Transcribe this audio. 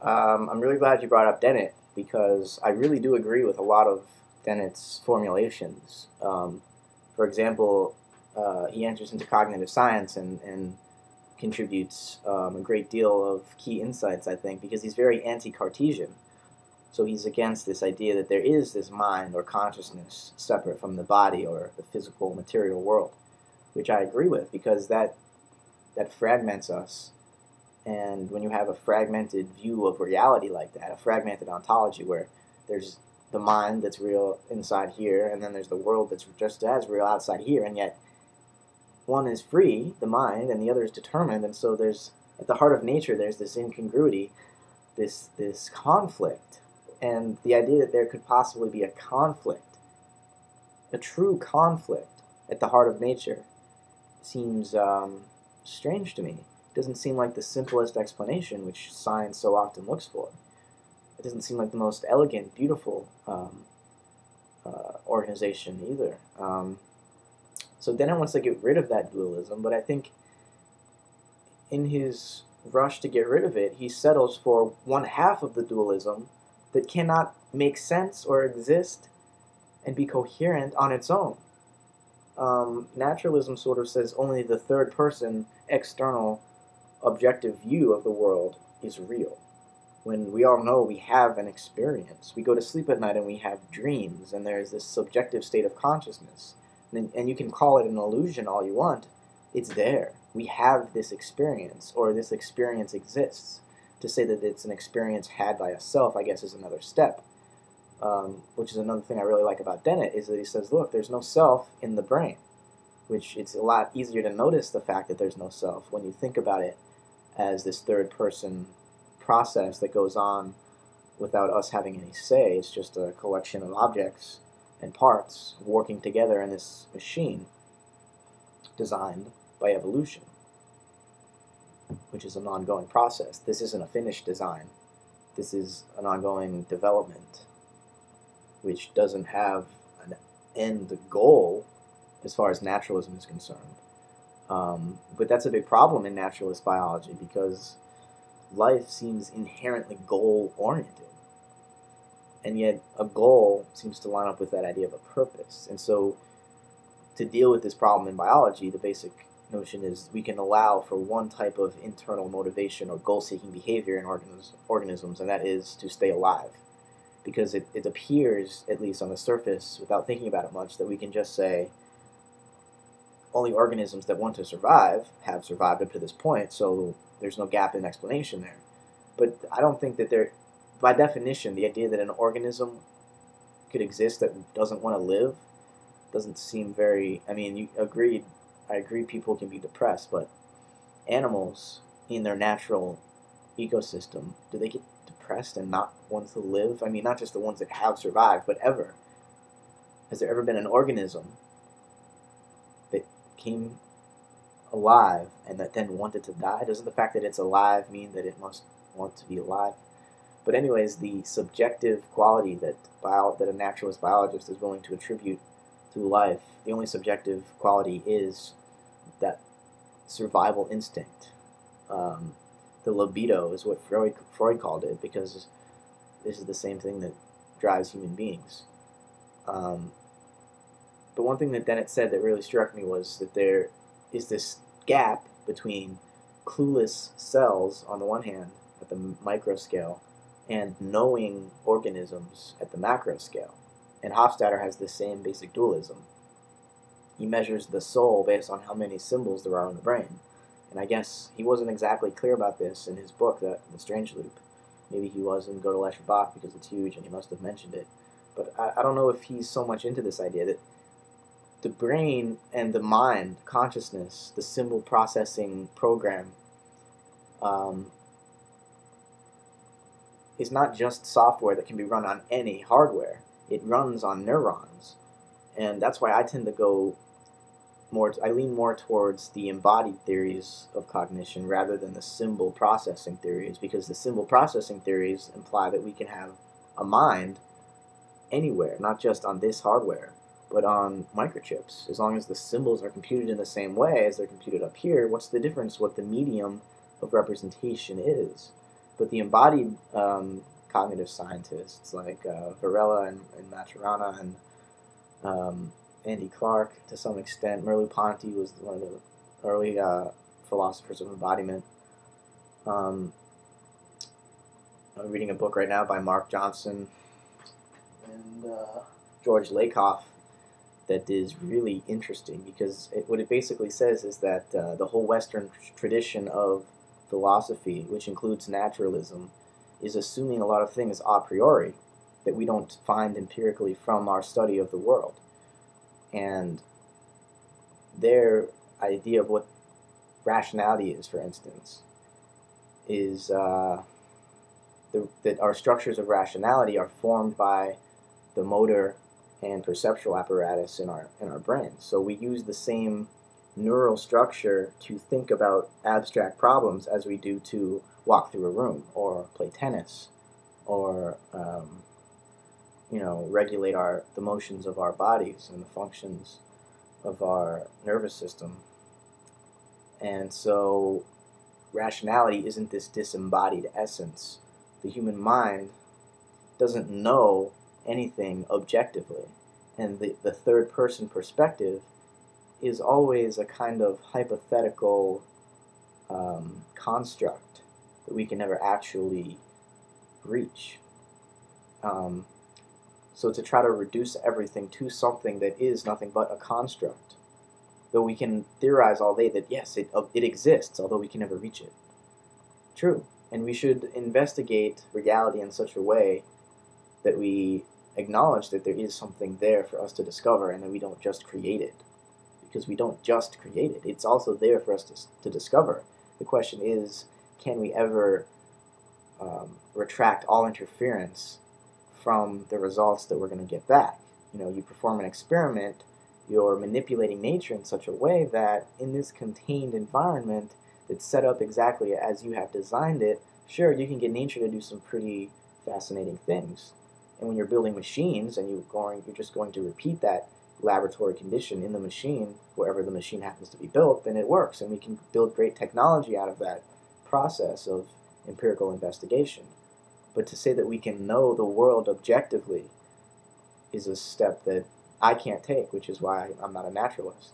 Um, I'm really glad you brought up Dennett because I really do agree with a lot of Dennett's formulations. Um, for example, uh, he enters into cognitive science and, and contributes um, a great deal of key insights, I think, because he's very anti Cartesian. So he's against this idea that there is this mind or consciousness separate from the body or the physical material world, which I agree with because that that fragments us. And when you have a fragmented view of reality like that, a fragmented ontology where there's the mind that's real inside here, and then there's the world that's just as real outside here, and yet one is free, the mind, and the other is determined, and so there's at the heart of nature there's this incongruity, this this conflict, and the idea that there could possibly be a conflict, a true conflict at the heart of nature, seems um, strange to me. Doesn't seem like the simplest explanation, which science so often looks for it doesn't seem like the most elegant, beautiful um, uh, organization either. Um, so Dennett wants to get rid of that dualism, but I think in his rush to get rid of it, he settles for one half of the dualism that cannot make sense or exist and be coherent on its own. Um, naturalism sort of says only the third person, external, objective view of the world is real when we all know we have an experience. We go to sleep at night and we have dreams, and there's this subjective state of consciousness. And, and you can call it an illusion all you want, it's there. We have this experience, or this experience exists. To say that it's an experience had by a self, I guess, is another step. Um, which is another thing I really like about Dennett, is that he says, look, there's no self in the brain. Which it's a lot easier to notice the fact that there's no self when you think about it as this third person process that goes on without us having any say. It's just a collection of objects and parts working together in this machine designed by evolution, which is an ongoing process. This isn't a finished design. This is an ongoing development, which doesn't have an end goal as far as naturalism is concerned. Um, but that's a big problem in naturalist biology because life seems inherently goal oriented. And yet, a goal seems to line up with that idea of a purpose. And so, to deal with this problem in biology, the basic notion is we can allow for one type of internal motivation or goal seeking behavior in organisms, organisms, and that is to stay alive. Because it, it appears, at least on the surface, without thinking about it much, that we can just say, only organisms that want to survive have survived up to this point, so there's no gap in explanation there. But I don't think that there, by definition, the idea that an organism could exist that doesn't want to live doesn't seem very. I mean, you agreed. I agree. People can be depressed, but animals in their natural ecosystem, do they get depressed and not want to live? I mean, not just the ones that have survived, but ever. Has there ever been an organism came alive and that then wanted to die? Doesn't the fact that it's alive mean that it must want to be alive? But anyways, the subjective quality that bio, that a naturalist biologist is willing to attribute to life, the only subjective quality is that survival instinct. Um, the libido is what Freud, Freud called it because this is the same thing that drives human beings. Um, but one thing that Dennett said that really struck me was that there is this gap between clueless cells on the one hand at the micro scale and knowing organisms at the macro scale. And Hofstadter has the same basic dualism. He measures the soul based on how many symbols there are in the brain. And I guess he wasn't exactly clear about this in his book, The, the Strange Loop. Maybe he was in Gödel Bach because it's huge and he must have mentioned it. But I, I don't know if he's so much into this idea that the brain and the mind, consciousness, the symbol processing program, um, is not just software that can be run on any hardware. It runs on neurons, and that's why I tend to go more. I lean more towards the embodied theories of cognition rather than the symbol processing theories, because the symbol processing theories imply that we can have a mind anywhere, not just on this hardware but on microchips. As long as the symbols are computed in the same way as they're computed up here, what's the difference what the medium of representation is? but the embodied um, cognitive scientists like uh, Varela and, and Maturana and um, Andy Clark to some extent. Merleau-Ponty was one of the early uh, philosophers of embodiment. Um, I'm reading a book right now by Mark Johnson and uh, George Lakoff that is really interesting because it, what it basically says is that uh, the whole Western tradition of philosophy, which includes naturalism, is assuming a lot of things a priori that we don't find empirically from our study of the world. And their idea of what rationality is, for instance, is uh, the, that our structures of rationality are formed by the motor and perceptual apparatus in our in our brains. So we use the same neural structure to think about abstract problems as we do to walk through a room or play tennis or um, you know regulate our the motions of our bodies and the functions of our nervous system. And so rationality isn't this disembodied essence. The human mind doesn't know anything objectively. And the, the third person perspective is always a kind of hypothetical um, construct that we can never actually reach. Um, so to try to reduce everything to something that is nothing but a construct, though we can theorize all day that yes, it, uh, it exists, although we can never reach it. True. And we should investigate reality in such a way that we acknowledge that there is something there for us to discover and that we don't just create it. Because we don't just create it, it's also there for us to, to discover. The question is can we ever um, retract all interference from the results that we're going to get back? You know, you perform an experiment, you're manipulating nature in such a way that in this contained environment that's set up exactly as you have designed it, sure, you can get nature to do some pretty fascinating things. And when you're building machines and you're going, you're just going to repeat that laboratory condition in the machine, wherever the machine happens to be built, then it works, and we can build great technology out of that process of empirical investigation. But to say that we can know the world objectively is a step that I can't take, which is why I'm not a naturalist.